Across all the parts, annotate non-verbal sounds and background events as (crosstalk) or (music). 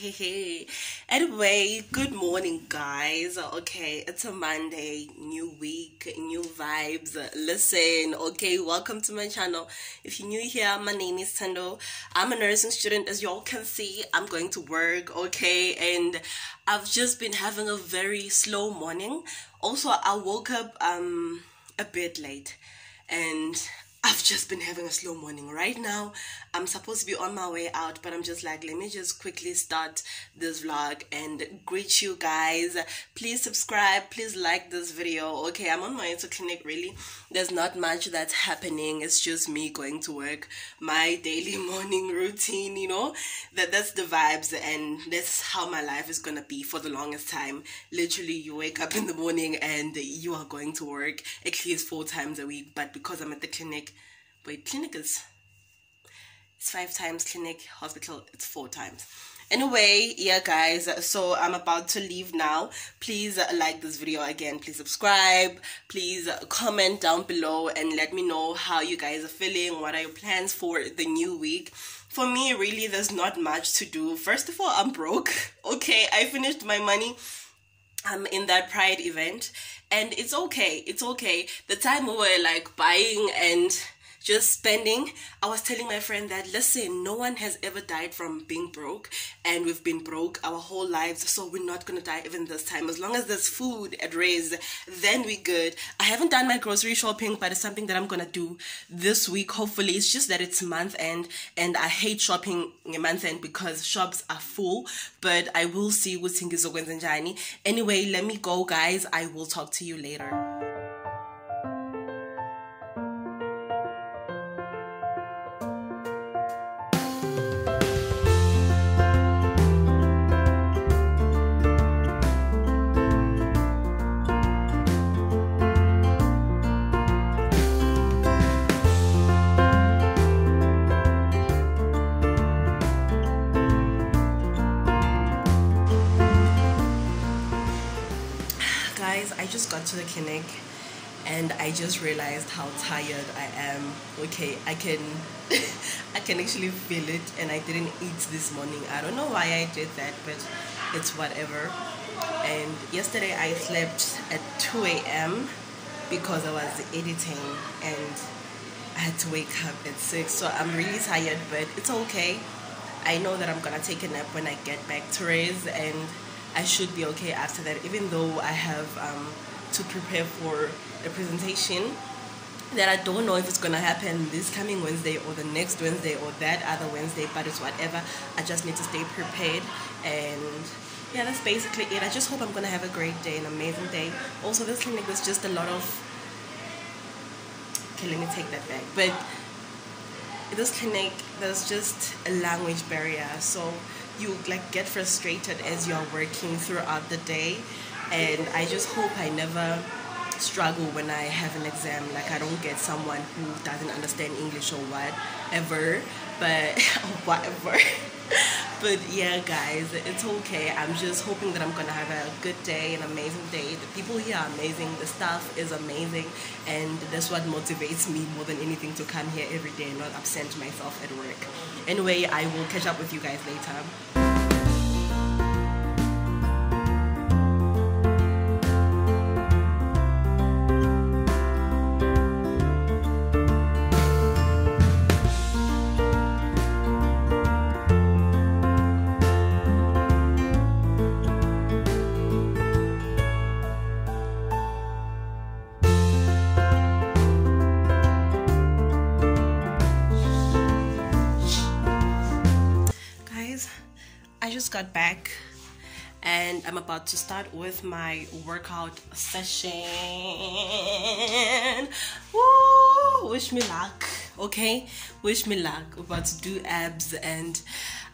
Hehe (laughs) anyway good morning guys. Okay it's a monday new week new vibes. Listen okay welcome to my channel. If you're new here my name is Thando i'm a nursing student as y'all can see. I'm going to work okay? And i've just been having a very slow morning. Also i woke up um a bit late. And I've just been having a slow morning. Right now, I'm supposed to be on my way out, but I'm just like, let me just quickly start this vlog and greet you guys. Please subscribe, please like this video. Okay, I'm on my way to clinic, really. There's not much that's happening. It's just me going to work, my daily (laughs) morning routine, you know? That that's the vibes and that's how my life is gonna be for the longest time. Literally, you wake up in the morning and you are going to work at least four times a week, but because I'm at the clinic, wait, clinic is. It's five times clinic hospital it's four times. Anyway yeah guys so i'm about to leave now. Please like this video again. Please subscribe. Please comment down below and let me know how you guys are feeling. What are your plans for the new week? For me really there's not much to do. First of all i'm broke. (laughs) Okay i finished my money i'm in that pride event and it's okay. It's okay. The time we were like buying and just spending. I was telling my friend that listen no one has ever died from being broke and we've been broke our whole lives so we're not gonna die even this time. As long as there's food at raise then we good. I haven't done my grocery shopping but it's something that i'm gonna do this week hopefully. It's just that it's month end and i hate shopping in month end because shops are full but i will see what what's in anyway let me go guys. I will talk to you later clinic and i just realized how tired i am. Okay i can (laughs) i can actually feel it and i didn't eat this morning. I don't know why i did that but it's whatever. And yesterday i slept at 2 a.m because i was editing and i had to wake up at 6 so i'm really tired but it's okay. I know that i'm gonna take a nap when i get back to raise and I should be okay after that, even though I have um, to prepare for a presentation that I don't know if it's gonna happen this coming Wednesday or the next Wednesday or that other Wednesday, but it's whatever. I just need to stay prepared and yeah, that's basically it. I just hope I'm gonna have a great day, an amazing day. Also, this clinic was just a lot of. Okay, let me take that back. But this clinic, there's just a language barrier, so you like get frustrated as you're working throughout the day, and I just hope I never struggle when I have an exam. Like I don't get someone who doesn't understand English or whatever, but (laughs) whatever. But yeah, guys, it's okay. I'm just hoping that I'm gonna have a good day, an amazing day. The people here are amazing. The staff is amazing, and that's what motivates me more than anything to come here every day and not absent myself at work. Anyway, I will catch up with you guys later. Got back and I'm about to start with my workout session. Woo! Wish me luck, okay? Wish me luck. About to do abs and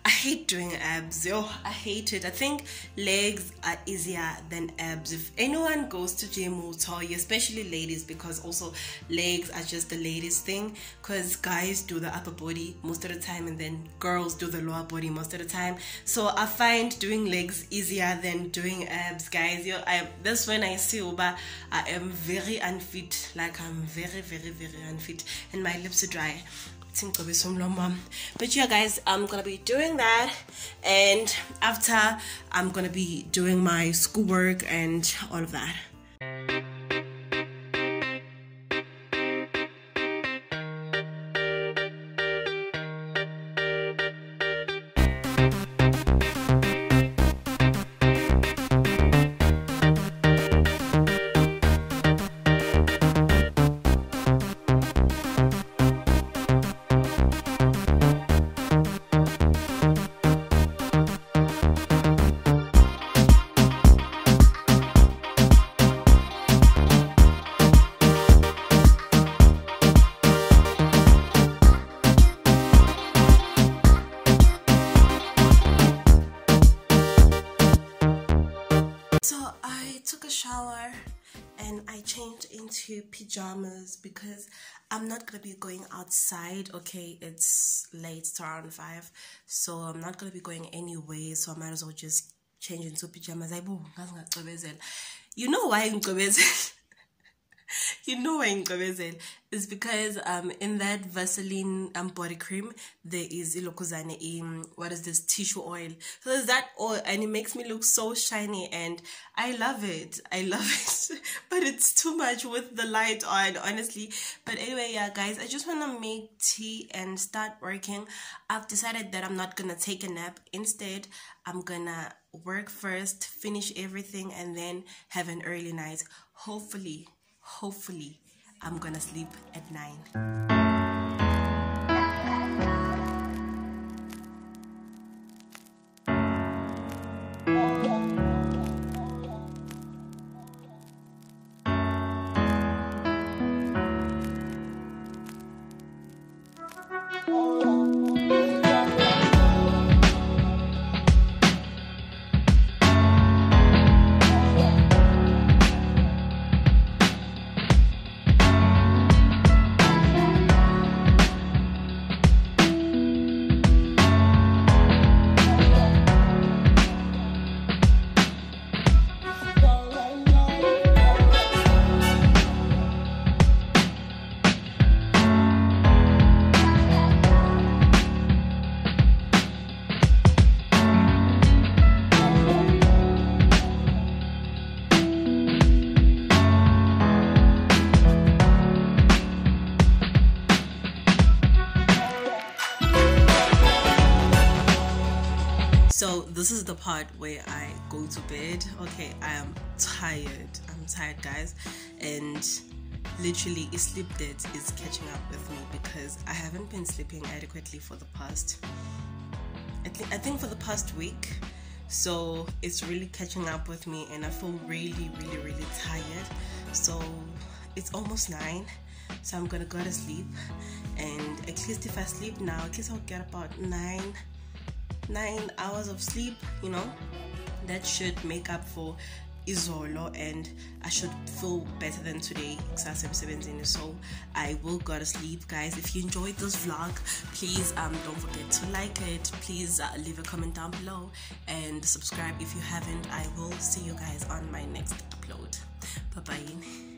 I hate doing abs. Yo, I hate it. I think legs are easier than abs. If anyone goes to gym will tell you, especially ladies, because also legs are just the ladies thing. Because guys do the upper body most of the time, and then girls do the lower body most of the time. So I find doing legs easier than doing abs, guys. Yo, I that's when I see Uba. I am very unfit. Like I'm very, very, very unfit, and my lips are dry but yeah guys i'm gonna be doing that and after i'm gonna be doing my schoolwork and all of that pajamas because I'm not gonna be going outside. Okay, it's late, it's around five, so I'm not gonna be going anyway. So I might as well just change into pajamas. I You know why I'm (laughs) you know why ngicobezela is because um in that Vaseline um body cream there is ilokuzane in what is this tissue oil. So there's that oil and it makes me look so shiny and I love it. I love (laughs) it but it's too much with the light on honestly. But anyway yeah guys I just want to make tea and start working. I've decided that I'm not gonna take a nap. Instead I'm gonna work first finish everything and then have an early night. Hopefully hopefully I'm gonna sleep at 9. So this is the part where I go to bed. Okay, I am tired. I'm tired, guys, and literally, sleep debt is catching up with me because I haven't been sleeping adequately for the past. I think I think for the past week. So it's really catching up with me, and I feel really, really, really tired. So it's almost nine, so I'm gonna go to sleep. And at least if I sleep now, at least I'll get about nine, nine hours of sleep. You know, that should make up for izolo and I should feel better than today. Kusasa emsebenzini so I will go to sleep guys. If you enjoyed this vlog please um don't forget to like it. Please uh, leave a comment down below and subscribe if you haven't. I will see you guys on my next upload. Bye bye